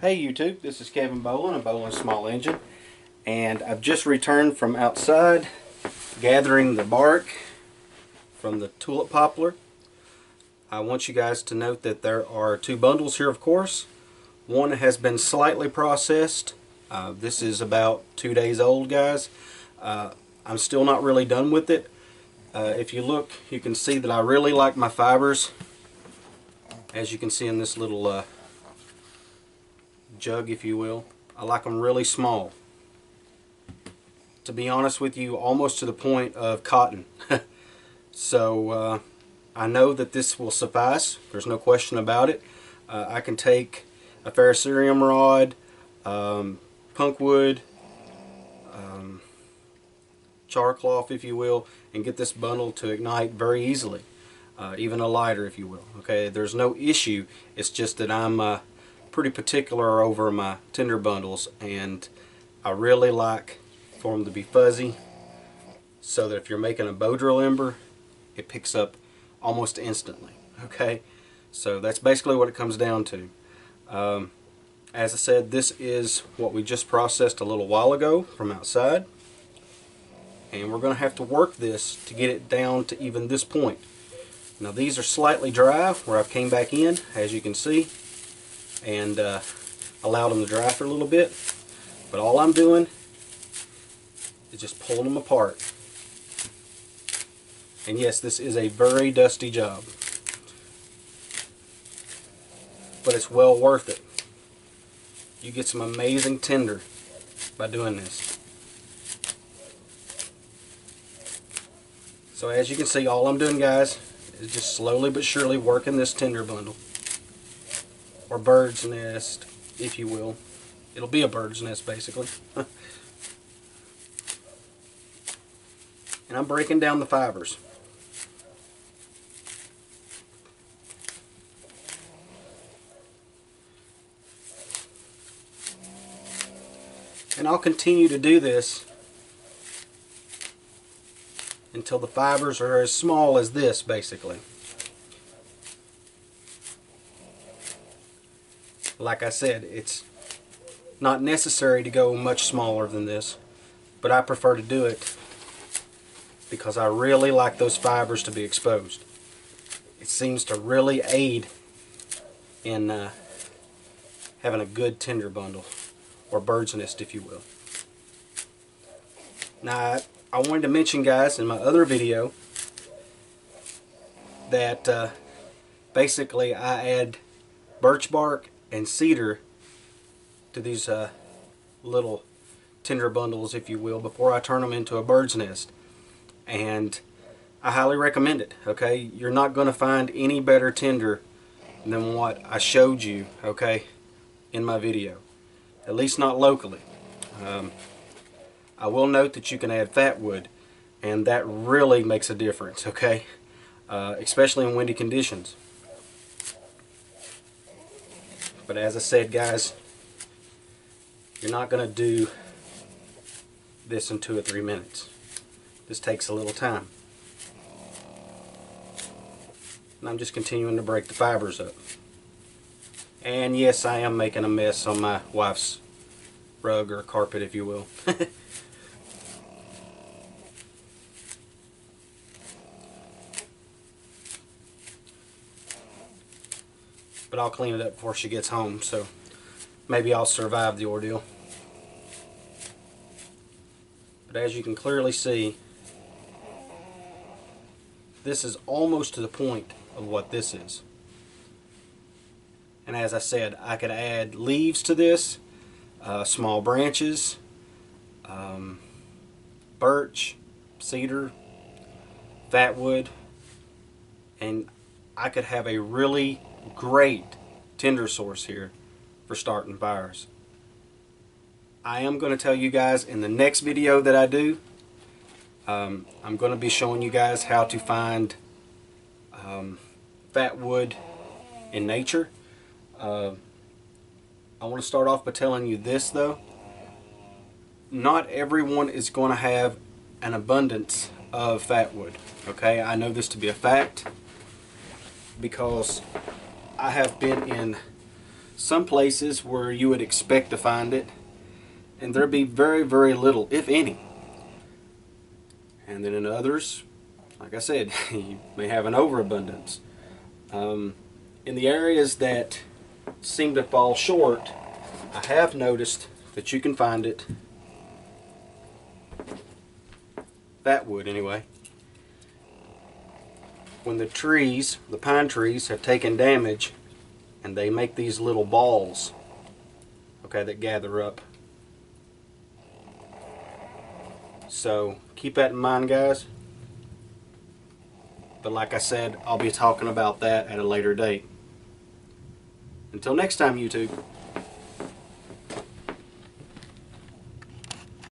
Hey YouTube, this is Kevin Bolin of Bolin Small Engine and I've just returned from outside gathering the bark from the tulip poplar. I want you guys to note that there are two bundles here of course. One has been slightly processed. Uh, this is about two days old guys. Uh, I'm still not really done with it. Uh, if you look you can see that I really like my fibers as you can see in this little uh, jug if you will. I like them really small. To be honest with you, almost to the point of cotton. so uh, I know that this will suffice. There's no question about it. Uh, I can take a ferrocerium rod, um, punkwood, um, char cloth if you will, and get this bundle to ignite very easily. Uh, even a lighter if you will. Okay, there's no issue. It's just that I'm uh, pretty particular over my tinder bundles and I really like for them to be fuzzy so that if you're making a bow drill ember it picks up almost instantly okay? So that's basically what it comes down to. Um, as I said this is what we just processed a little while ago from outside and we're going to have to work this to get it down to even this point. Now these are slightly dry where I've came back in as you can see and uh, allowed them to dry for a little bit. But all I'm doing is just pulling them apart. And yes, this is a very dusty job. But it's well worth it. You get some amazing tinder by doing this. So as you can see, all I'm doing guys is just slowly but surely working this tinder bundle or bird's nest, if you will. It'll be a bird's nest, basically. and I'm breaking down the fibers. And I'll continue to do this until the fibers are as small as this, basically. Like I said, it's not necessary to go much smaller than this, but I prefer to do it because I really like those fibers to be exposed. It seems to really aid in uh, having a good tinder bundle, or bird's nest if you will. Now, I wanted to mention guys in my other video that uh, basically I add birch bark and cedar to these uh, little tinder bundles, if you will, before I turn them into a bird's nest. And I highly recommend it, okay? You're not going to find any better tinder than what I showed you, okay, in my video. At least not locally. Um, I will note that you can add fat wood, and that really makes a difference, okay? Uh, especially in windy conditions. But as I said, guys, you're not going to do this in two or three minutes. This takes a little time. And I'm just continuing to break the fibers up. And yes, I am making a mess on my wife's rug or carpet, if you will. but I'll clean it up before she gets home so maybe I'll survive the ordeal. But as you can clearly see this is almost to the point of what this is. And as I said I could add leaves to this uh, small branches um, birch cedar fat wood and I could have a really great tinder source here for starting fires. I am going to tell you guys in the next video that I do, um, I'm going to be showing you guys how to find um, fat wood in nature. Uh, I want to start off by telling you this though. Not everyone is going to have an abundance of fat wood. Okay, I know this to be a fact because I have been in some places where you would expect to find it, and there'd be very, very little, if any. And then in others, like I said, you may have an overabundance. Um, in the areas that seem to fall short, I have noticed that you can find it. That would, anyway. When the trees, the pine trees, have taken damage and they make these little balls, okay, that gather up. So keep that in mind, guys. But like I said, I'll be talking about that at a later date. Until next time, YouTube.